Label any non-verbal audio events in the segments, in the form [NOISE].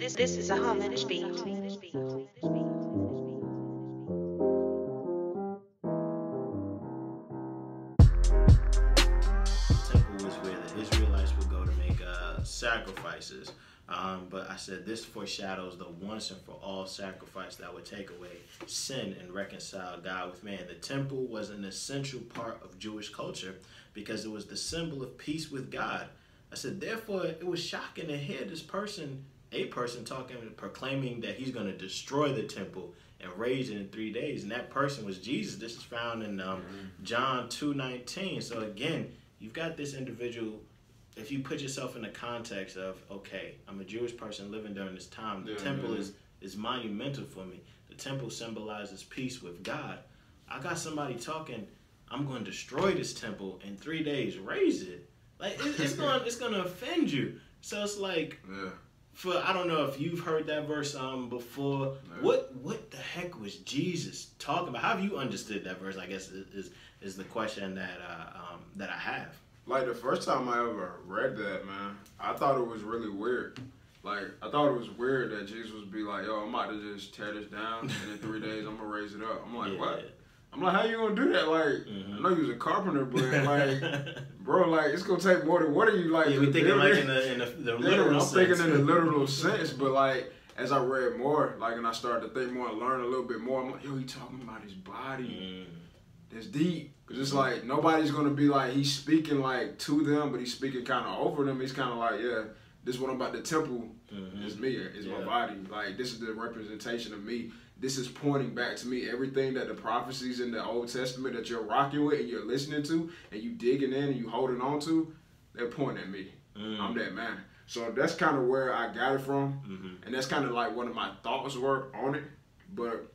this this is a homage beat. temple was where the Israelites would go to make uh, sacrifices. Um, but I said this foreshadows the once and for all sacrifice that would take away sin and reconcile God with man. The temple was an essential part of Jewish culture because it was the symbol of peace with God. I said, therefore, it was shocking to hear this person, a person, talking, proclaiming that he's going to destroy the temple and raise it in three days. And that person was Jesus. This is found in um, John two nineteen. So again, you've got this individual. If you put yourself in the context of, okay, I'm a Jewish person living during this time. The Yeah, temple yeah. is is monumental for me. The temple symbolizes peace with God. I got somebody talking. I'm going to destroy this temple in three days. Raise it. Like it, it's going it's going to offend you. So it's like [LAUGHS] Yeah. For I don't know if you've heard that verse um before. No. What what the heck was Jesus talking about? How have you understood that verse? I guess is is, is the question that uh, um that I have. Like the first time I ever read that, man, I thought it was really weird. Like I thought it was weird that Jesus would be like, "Yo, I'm about to just tear this down, and in three days I'm gonna raise it up." I'm like, Yeah. "What?" I'm like, "How you gonna do that?" Like, Mhm. I know you was a carpenter, but like, [LAUGHS] bro, like it's gonna take more than what are you like? yeah, we thinking like in the in the, the Yeah, literal I'm sense. thinking in the literal [LAUGHS] sense, but like as I read more, like and I started to think more and learn a little bit more, I'm like, yo, he talking about his body. Mm, That's deep. Cause it's like nobody's gonna be like he's speaking like to them, but he's speaking kind of over them. He's kind of like, yeah, this is what I'm about. The temple mhm. is me. It's my body. Like this is the representation of me. This is pointing back to me. Everything that the prophecies in the Old Testament that you're rocking with and you're listening to and you digging in and you holding on to, they're pointing at me. Mm, I'm that man. So that's kind of where I got it from, mhm. and that's kind of like one of my thoughts were on it. But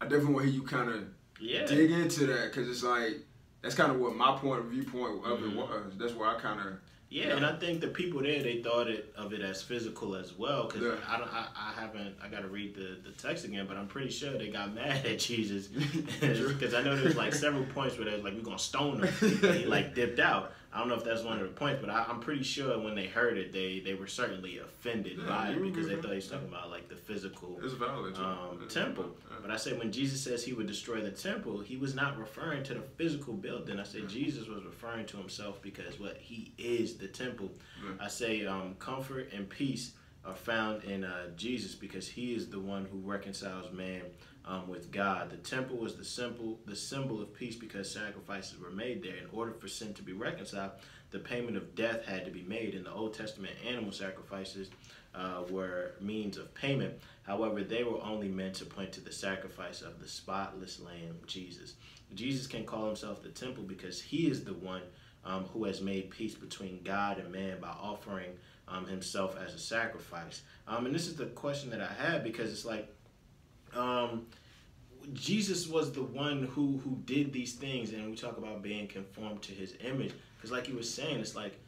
I definitely want to hear you kind of Yeah. dig into that because it's like that's kind of what my point of viewpoint of Mhm. it was. That's where I kind of Yeah, Yeah. and I think the people there they thought it of it as physical as well because Yeah. I don't I, I haven't I got to read the, the text again, but I'm pretty sure they got [LAUGHS] mad at Jesus because I know there's like several points where they're like we're gonna stone him [LAUGHS] and he like dipped out. I don't know if that's one of the points, but I, I'm pretty sure when they heard it, they they were certainly offended Yeah, by it because they thought he was talking about like the physical it's valid. um, Yeah. temple. Yeah. But I say when Jesus says he would destroy the temple, he was not referring to the physical building. I say Yeah. Jesus was referring to himself because what he is the temple. Yeah. I say um, comfort and peace are found in uh, Jesus because he is the one who reconciles man um, with God. The temple was the symbol, the symbol of peace because sacrifices were made there. In order for sin to be reconciled, the payment of death had to be made. In the Old Testament, animal sacrifices uh, were means of payment. However, they were only meant to point to the sacrifice of the spotless Lamb, Jesus. Jesus can call himself the temple because he is the one um, who has made peace between God and man by offering um, himself as a sacrifice. Um, and this is the question that I had because it's like, um, Jesus was the one who who did these things, and we talk about being conformed to His image. Because, like you were saying, it's like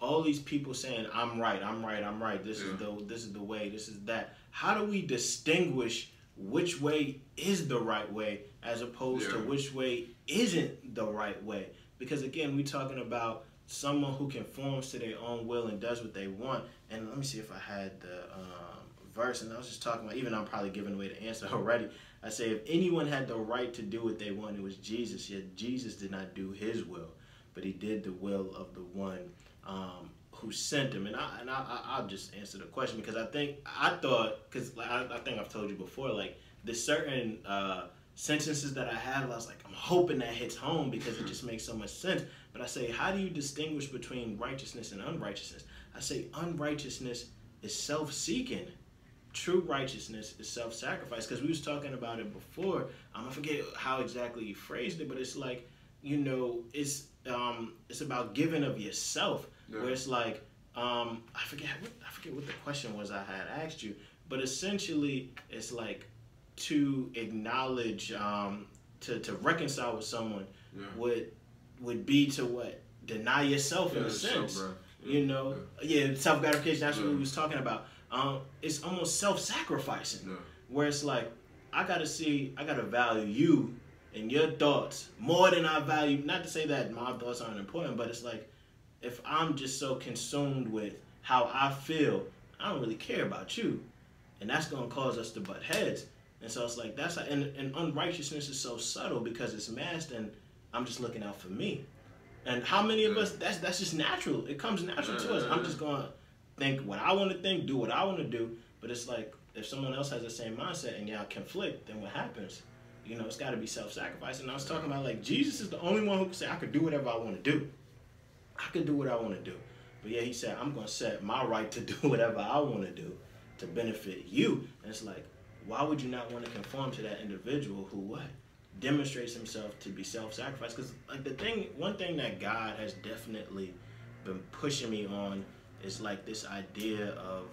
all these people saying, "I'm right, I'm right, I'm right. This is the this is the way, this is that." How do we distinguish which way is the right way as opposed to which way isn't the right way? Because again, we're talking about someone who conforms to their own will and does what they want. And let me see if I had the um, verse, and I was just talking about. Even I'm probably giving away the answer [LAUGHS] already. I say if anyone had the right to do what they want, it was Jesus. Yet Jesus did not do His will, but He did the will of the one um, who sent Him. And I and I, I, I'll just answer the question because I think I thought because like, I, I think I've told you before, like the certain uh, sentences that I have. I was like, I'm hoping that hits home because it just makes so much sense. But I say, how do you distinguish between righteousness and unrighteousness? I say unrighteousness is self-seeking true righteousness is self-sacrifice because we was talking about it before um, i forget how exactly you phrased it but it's like you know it's um it's about giving of yourself Yeah. where it's like um i forget what i forget what the question was i had asked you but essentially it's like to acknowledge um to to reconcile with someone Yeah. would would be to what deny yourself in a sense. Yeah. you know yeah, self gratification that's what we was talking about um it's almost self-sacrificing Yeah. where it's like i gotta see i gotta value you and your thoughts more than i value not to say that my thoughts aren't important but it's like if i'm just so consumed with how i feel I don't really care about you, and that's gonna cause us to butt heads. And so it's like that's how, and, and unrighteousness is so subtle because it's masked, and I'm just looking out for me. And how many of us? That's that's just natural. It comes natural to us. I'm just gonna think what I want to think, do what I want to do. But it's like if someone else has the same mindset and y'all conflict, then what happens? You know, it's got to be self-sacrifice. And I was talking about like Jesus is the only one who can say I could do whatever I want to do. I could do what I want to do. But yeah, he said I'm gonna set my right to [LAUGHS] do whatever I want to do to benefit you. And it's like, why would you not want to conform to that individual who what demonstrates himself to be self-sacrifice? Because like the thing, one thing that God has definitely been pushing me on is like this idea of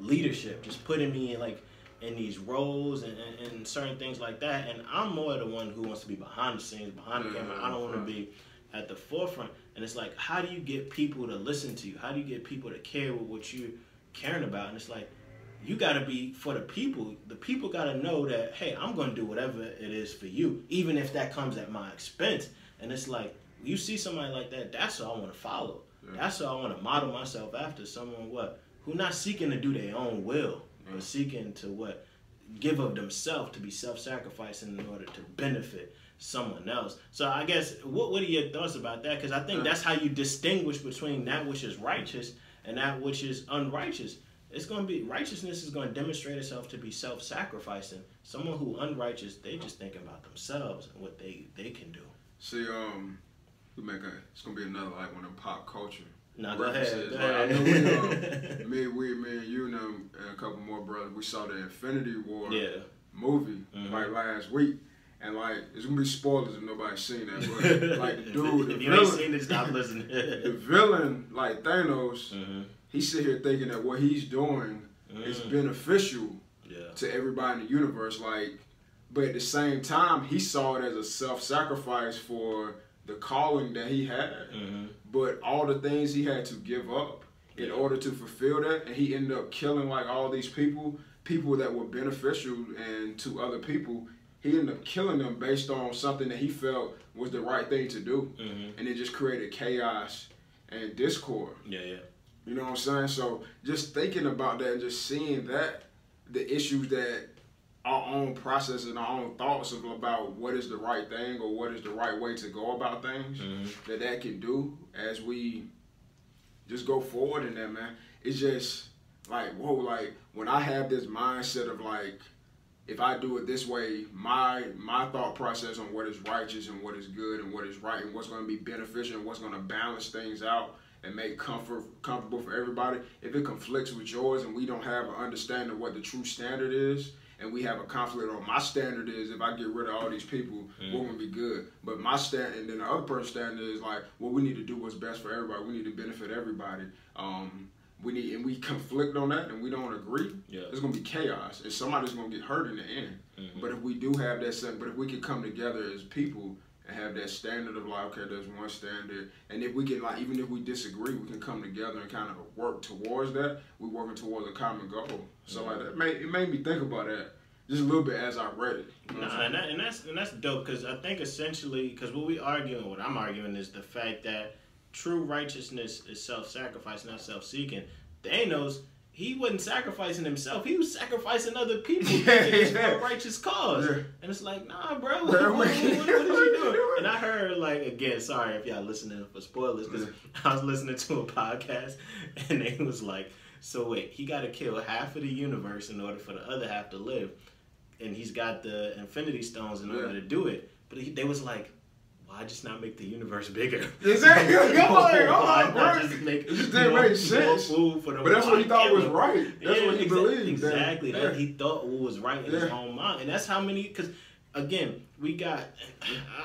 leadership, just putting me in like in these roles and, and, and, certain things like that. And I'm more the one who wants to be behind the scenes, behind the camera. I don't want to be mm-hmm. at the forefront. And it's like, how do you get people to listen to you? How do you get people to care with what you're caring about? And it's like, you got to be for the people. The people got to know that, hey, I'm going to do whatever it is for you, even if that comes at my expense. And it's like, you see somebody like that, that's what I want to follow. Yeah. That's what I want to model myself after. Someone what who not seeking to do their own will, yeah. but seeking to what give of themselves to be self-sacrificing in order to benefit someone else. So I guess what what are your thoughts about that? Because I think that's how you distinguish between that which is righteous and that which is unrighteous. It's going to be righteousness is going to demonstrate itself to be self-sacrificing. Someone who unrighteous, they just thinking about themselves and what they they can do. See, um, we make a. It's gonna be another like one of pop culture. No, go ahead. Go like. I know we, uh, [LAUGHS] me, we, me, and you, and, them, and a couple more brothers. We saw the Infinity War yeah. movie mm-hmm. like last week. And like, it's gonna be spoilers if nobody's seen that. But [LAUGHS] like, the dude, if the you villain, ain't seen it, stop listening. the villain, like Thanos, mm-hmm. He sit here thinking that what he's doing mm-hmm. is mm. beneficial yeah. to everybody in the universe. Like, but at the same time, he saw it as a self-sacrifice for the calling that he had, mm-hmm. but all the things he had to give up in order to fulfill that, and he ended up killing like all these people, people that were beneficial and to other people. He ended up killing them based on something that he felt was the right thing to do, mm-hmm. and it just created chaos and discord. Yeah, yeah. You know what I'm saying? So just thinking about that and just seeing that, the issues that our own process and our own thoughts of about what is the right thing or what is the right way to go about things mm-hmm. that that can do as we just go forward in that man it's just like whoa like when i have this mindset of like if i do it this way my my thought process on what is righteous and what is good and what is right and what's going to be beneficial and what's going to balance things out and make comfort comfortable for everybody if it conflicts with yours and we don't have an understanding of what the true standard is and we have a conflict on my standard is if I get rid of all these people, mm. we're gonna be good. But my stand and then the other person's standard is like, well, we need to do what's best for everybody. We need to benefit everybody. Um, we need and we conflict on that and we don't agree. Yeah. It's gonna be chaos and somebody's gonna get hurt in the end. Mm-hmm. But if we do have that, but if we can come together as people and have that standard of like, okay, there's one standard, and if we can like, even if we disagree, we can come together and kind of work towards that. We're working towards a common goal. So like that made it made me think about that just a little bit as I read it. You know nah, and, that, and that's and that's dope because I think essentially because what we arguing, what I'm arguing is the fact that true righteousness is self-sacrifice, not self-seeking. Thanos he wasn't sacrificing himself. He was sacrificing other people [LAUGHS] yeah, yeah. for a righteous cause. Yeah. And it's like, nah, bro, what, what, what, what, is you doing? And I heard, like, again, sorry if y'all listening for spoilers, because I was listening to a podcast, [LAUGHS] and they was like, so wait, he got to kill half of the universe in order for the other half to live. And he's got the Infinity Stones in order to do it. But he, they was like, why just not make the universe bigger? [LAUGHS] Exactly. [LAUGHS] Come on, come on, bro. Just make it just didn't make sense. Food for the but that's what he thought was right. That's yeah, what he exa- believed. Exactly. That, he thought was right in yeah. his own mind, and that's how many. Because again, we got.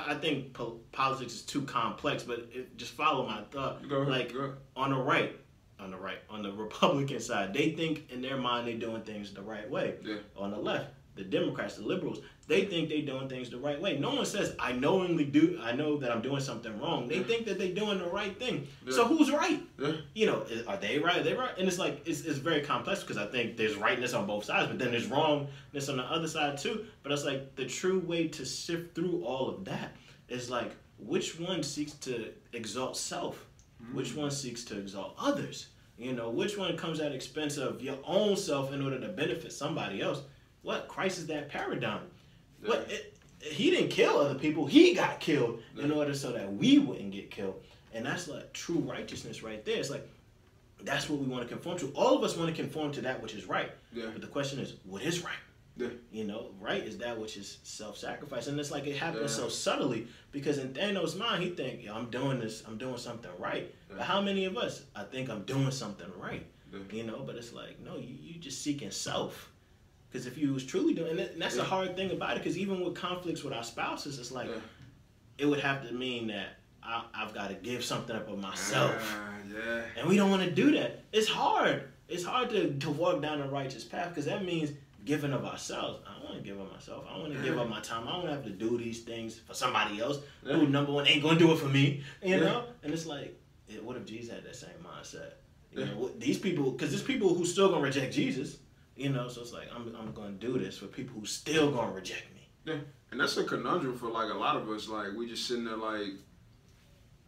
I think po- politics is too complex, but it, just follow my thought. Go ahead, like go on the right, on the right, on the [LAUGHS] Republican side, they think in their mind they're doing things the right way. Yeah. On the left, the Democrats, the liberals, they think they're doing things the right way. No one says I knowingly do. I know that I'm doing something wrong. They think that they're doing the right thing. Yeah. So who's right? Yeah. You know, are they right? Are they right? And it's like it's, it's very complex because I think there's rightness on both sides, but then there's wrongness on the other side too. But it's like the true way to sift through all of that is like which one seeks to exalt self, mm. which one seeks to exalt others. You know, which one comes at expense of your own self in order to benefit somebody else? What Christ is that paradigm? Yeah. What it, he didn't kill other people. He got killed in order so that we wouldn't get killed. And that's like true righteousness right there. It's like that's what we want to conform to. All of us want to conform to that which is right. Yeah. But the question is, what is right? Yeah. You know, right is that which is self-sacrifice, and it's like it happens Yeah. so subtly because in Thanos' mind, he think, "Yo, I'm doing this, I'm doing something right." But how many of us, I think I'm doing something right, Yeah. you know? But it's like, no, you you just seeking self, because if you was truly doing, and that- and that's the Yeah. hard thing about it, because even with conflicts with our spouses, it's like Yeah. it would have to mean that I, I've got to give something up of myself. Ah, yeah. And we don't want to do that. It's hard. It's hard to, to walk down the righteous path because that means giving of ourselves. I don't want to give up myself. I want to give up my time. I don't have to do these things for somebody else Yeah. who, number one, ain't going to do it for me. You Yeah. know? And it's like, what if Jesus had that same mindset? You Yeah. know, these people, because there's people who still going to reject Jesus. You know, so it's like, I'm, I'm going to do this for people who still going to reject me. Yeah, And that's a conundrum for like a lot of us. Like we just sitting there like,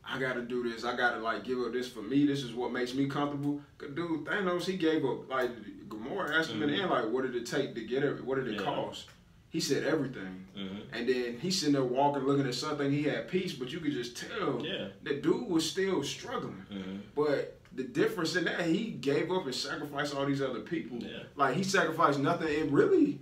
I gotta do this. I gotta like give up this for me. This is what makes me comfortable. 'Cause Dude, Thanos, he gave up like Gamora asked him in the end, like, what did it take to get it? What did it Yeah. cost? He said everything. Mm-hmm. And then he's sitting there walking, looking at something. He had peace, but you could just tell Yeah. the dude was still struggling. Mm-hmm. But the difference in that, he gave up and sacrificed all these other people. Yeah. Like he sacrificed nothing. It really,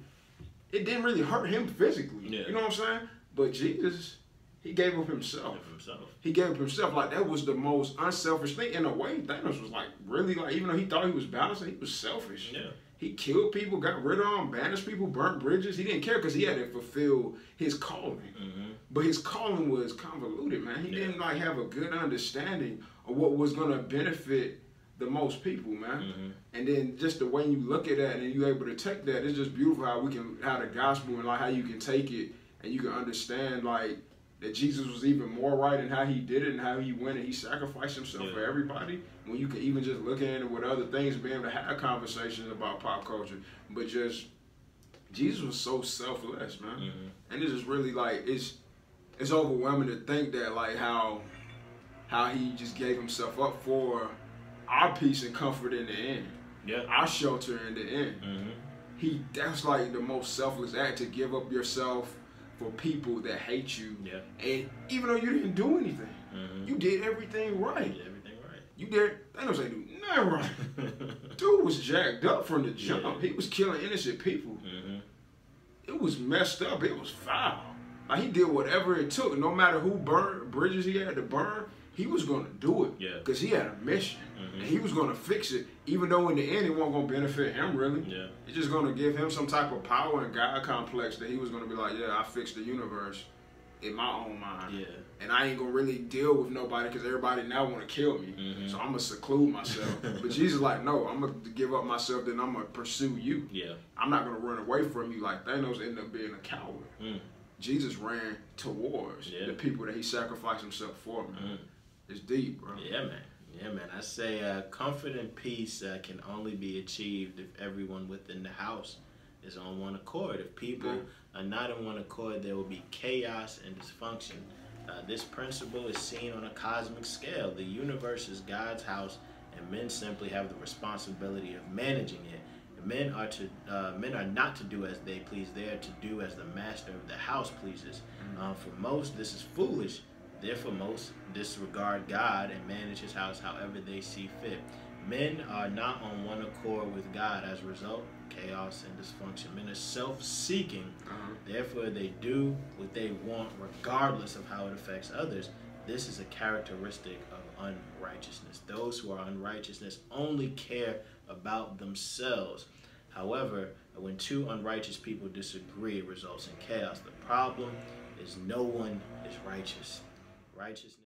it didn't really hurt him physically. Yeah. You know what I'm saying? But Jesus, he gave up himself. Of himself. He gave up himself. Like that was the most unselfish thing. In a way, Thanos was like really like even though he thought he was balancing, he was selfish. Yeah. He killed people, got rid of them, banished people, burnt bridges. He didn't care because he had to fulfill his calling. Mm-hmm. But his calling was convoluted, man. He Yeah. didn't like have a good understanding of what was gonna benefit the most people, man. Mm-hmm. And then just the way you look at that and you able to take that, it's just beautiful how we can how the gospel and like how you can take it and you can understand like that Jesus was even more right in how he did it and how he went and he sacrificed himself Yeah. for everybody. When you can even just look at it with other things, being able to have conversations about pop culture, but just Jesus was so selfless, man. Mm-hmm. And it's just really like it's it's overwhelming to think that like how how he just gave himself up for our peace and comfort in the end, Yeah. our shelter in the end. Mm-hmm. He that's like the most selfless act to give up yourself for people that hate you. Yeah. And even though you didn't do anything, Mm-hmm. you did everything right. did everything right. You did Thanos ain't do nothing right. [LAUGHS] Dude was jacked up from the jump. Yeah. He was killing innocent people. mm-hmm. It was messed up. It was foul. Like he did whatever it took. No matter who burned bridges he had to burn, he was gonna do it. Yeah. Because he had a mission. Mhm. And he was gonna fix it. Even though in the end it wasn't gonna benefit him really. Yeah. It's just gonna give him some type of power and God complex that he was gonna be like, Yeah, I fixed the universe in my own mind. Yeah. And I ain't gonna really deal with nobody because everybody now wanna kill me. Mhm. So I'm gonna seclude myself. [LAUGHS] but Jesus like, no, I'm gonna give up myself, then I'm gonna pursue you. Yeah. I'm not gonna run away from you like Thanos ended up being a coward. Mm. Jesus ran towards Yeah. the people that he sacrificed himself for. Man. Mm. It's deep, bro. Yeah, man. Yeah, man. I say uh, comfort and peace uh, can only be achieved if everyone within the house is on one accord. If people Yeah. are not on one accord, there will be chaos and dysfunction. Uh, this principle is seen on a cosmic scale. The universe is God's house, and men simply have the responsibility of managing it. Men are to uh, men are not to do as they please; they are to do as the master of the house pleases. Uh, for most, this is foolish. Therefore, most disregard God and manage His house however they see fit. Men are not on one accord with God. As a result, chaos and dysfunction. Men are self-seeking. Uh-huh. Therefore, they do what they want, regardless of how it affects others. This is a characteristic of unrighteousness. Those who are unrighteousness only care about themselves. However, when two unrighteous people disagree, it results in chaos. The problem is no one is righteous. Righteousness.